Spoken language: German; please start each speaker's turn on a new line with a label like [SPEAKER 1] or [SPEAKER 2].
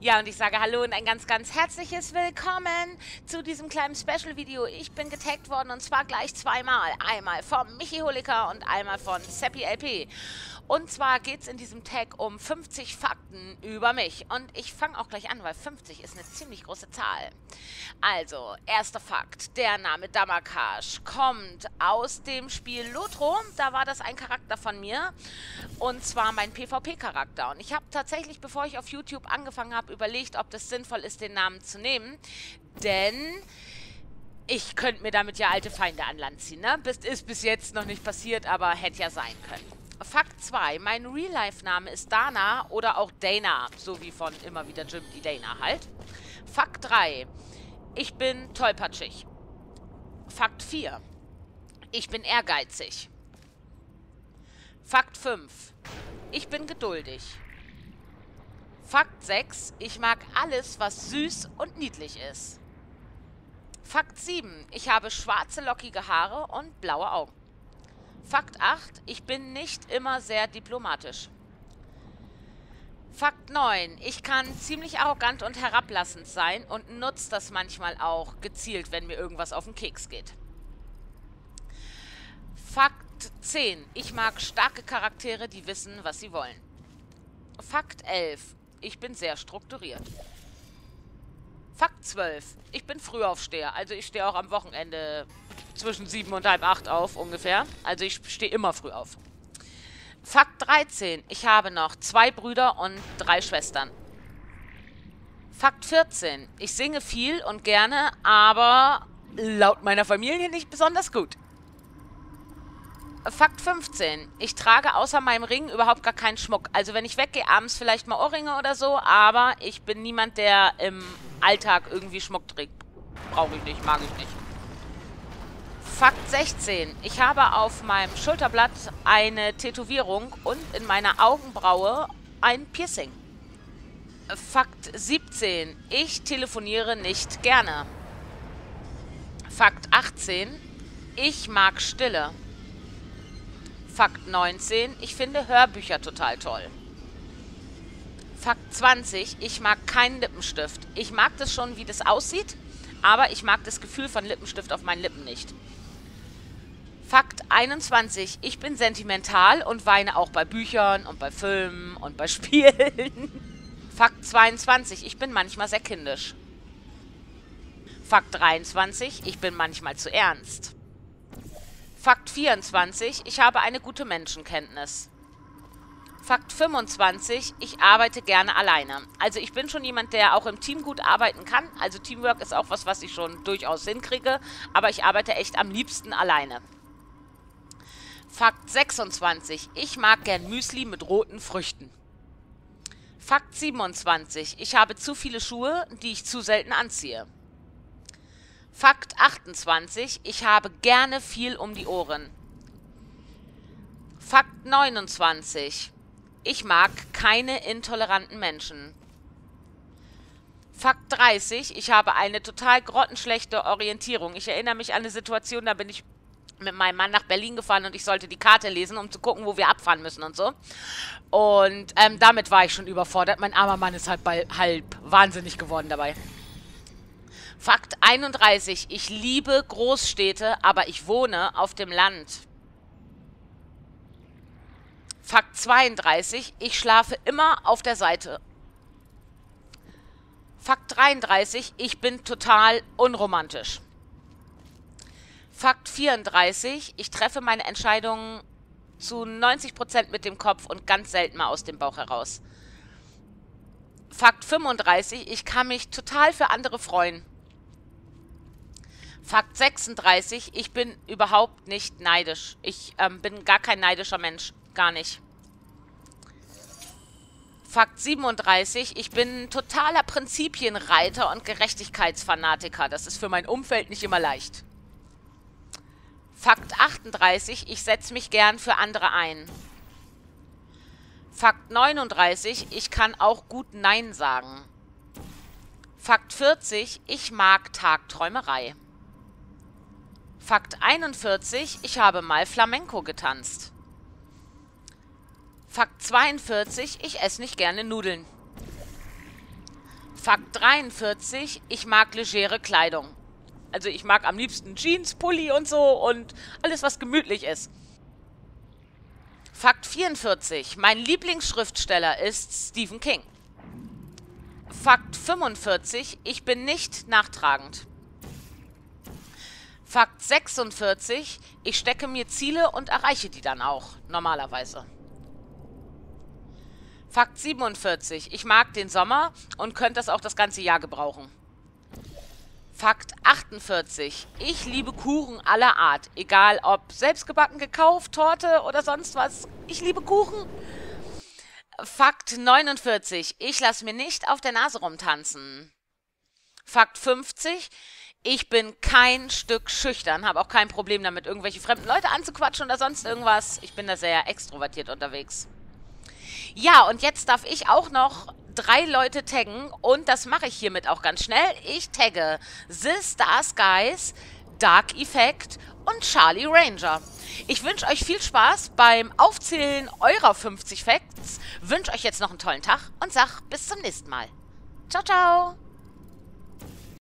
[SPEAKER 1] Ja, und ich sage Hallo und ein ganz, ganz herzliches Willkommen zu diesem kleinen Special-Video. Ich bin getaggt worden und zwar gleich zweimal. Einmal vom Michi Holika und einmal von Seppi LP. Und zwar geht es in diesem Tag um 50 Fakten über mich. Und ich fange auch gleich an, weil 50 ist eine ziemlich große Zahl. Also, erster Fakt. Der Name Damakash kommt aus dem Spiel Lotro. Da war das ein Charakter von mir. Und zwar mein PvP-Charakter. Und ich habe tatsächlich, bevor ich auf YouTube angefangen habe, überlegt, ob das sinnvoll ist, den Namen zu nehmen. Denn ich könnte mir damit ja alte Feinde an Land ziehen, ne? Das ist bis jetzt noch nicht passiert, aber hätte ja sein können. Fakt 2. Mein Real-Life-Name ist Dana oder auch Dana, so wie von immer wieder Jim die Dana halt. Fakt 3. Ich bin tollpatschig. Fakt 4. Ich bin ehrgeizig. Fakt 5. Ich bin geduldig. Fakt 6. Ich mag alles, was süß und niedlich ist. Fakt 7. Ich habe schwarze, lockige Haare und blaue Augen. Fakt 8. Ich bin nicht immer sehr diplomatisch. Fakt 9. Ich kann ziemlich arrogant und herablassend sein und nutze das manchmal auch gezielt, wenn mir irgendwas auf den Keks geht. Fakt 10. Ich mag starke Charaktere, die wissen, was sie wollen. Fakt 11. Ich bin sehr strukturiert. Fakt 12. Ich bin Frühaufsteher, also ich stehe auch am Wochenende zwischen sieben und halb acht auf ungefähr. Also ich stehe immer früh auf. Fakt 13. Ich habe noch zwei Brüder und drei Schwestern. Fakt 14. Ich singe viel und gerne, aber laut meiner Familie nicht besonders gut. Fakt 15. Ich trage außer meinem Ring überhaupt gar keinen Schmuck. Also wenn ich weggehe, abends vielleicht mal Ohrringe oder so, aber ich bin niemand, der im Alltag irgendwie Schmuck trägt. Brauche ich nicht, mag ich nicht. Fakt 16. Ich habe auf meinem Schulterblatt eine Tätowierung und in meiner Augenbraue ein Piercing. Fakt 17. Ich telefoniere nicht gerne. Fakt 18. Ich mag Stille. Fakt 19. Ich finde Hörbücher total toll. Fakt 20. Ich mag keinen Lippenstift. Ich mag das schon, wie das aussieht, aber ich mag das Gefühl von Lippenstift auf meinen Lippen nicht. Fakt 21. Ich bin sentimental und weine auch bei Büchern und bei Filmen und bei Spielen. Fakt 22. Ich bin manchmal sehr kindisch. Fakt 23. Ich bin manchmal zu ernst. Fakt 24. Ich habe eine gute Menschenkenntnis. Fakt 25. Ich arbeite gerne alleine. Also ich bin schon jemand, der auch im Team gut arbeiten kann. Also Teamwork ist auch was, was ich schon durchaus hinkriege. Aber ich arbeite echt am liebsten alleine. Fakt 26. Ich mag gern Müsli mit roten Früchten. Fakt 27. Ich habe zu viele Schuhe, die ich zu selten anziehe. Fakt 28. Ich habe gerne viel um die Ohren. Fakt 29. Ich mag keine intoleranten Menschen. Fakt 30. Ich habe eine total grottenschlechte Orientierung. Ich erinnere mich an eine Situation, da bin ich mit meinem Mann nach Berlin gefahren und ich sollte die Karte lesen, um zu gucken, wo wir abfahren müssen und so. Und ähm, damit war ich schon überfordert. Mein armer Mann ist halt halb wahnsinnig geworden dabei. Fakt 31. Ich liebe Großstädte, aber ich wohne auf dem Land. Fakt 32. Ich schlafe immer auf der Seite. Fakt 33. Ich bin total unromantisch. Fakt 34. Ich treffe meine Entscheidungen zu 90% mit dem Kopf und ganz selten mal aus dem Bauch heraus. Fakt 35. Ich kann mich total für andere freuen. Fakt 36. Ich bin überhaupt nicht neidisch. Ich ähm, bin gar kein neidischer Mensch. Gar nicht. Fakt 37. Ich bin totaler Prinzipienreiter und Gerechtigkeitsfanatiker. Das ist für mein Umfeld nicht immer leicht. Fakt 38, ich setze mich gern für andere ein. Fakt 39, ich kann auch gut Nein sagen. Fakt 40, ich mag Tagträumerei. Fakt 41, ich habe mal Flamenco getanzt. Fakt 42, ich esse nicht gerne Nudeln. Fakt 43, ich mag legere Kleidung. Also ich mag am liebsten Jeans, Pulli und so und alles, was gemütlich ist. Fakt 44, mein Lieblingsschriftsteller ist Stephen King. Fakt 45, ich bin nicht nachtragend. Fakt 46, ich stecke mir Ziele und erreiche die dann auch, normalerweise. Fakt 47, ich mag den Sommer und könnte das auch das ganze Jahr gebrauchen. Fakt 48, ich liebe Kuchen aller Art, egal ob selbstgebacken, gekauft, Torte oder sonst was. Ich liebe Kuchen. Fakt 49, ich lasse mir nicht auf der Nase rumtanzen. Fakt 50, ich bin kein Stück schüchtern, habe auch kein Problem damit, irgendwelche fremden Leute anzuquatschen oder sonst irgendwas. Ich bin da sehr extrovertiert unterwegs. Ja, und jetzt darf ich auch noch drei Leute taggen und das mache ich hiermit auch ganz schnell. Ich tagge The Stars Guys, Dark Effect und Charlie Ranger. Ich wünsche euch viel Spaß beim Aufzählen eurer 50 Facts, wünsche euch jetzt noch einen tollen Tag und sag bis zum nächsten Mal. Ciao, ciao!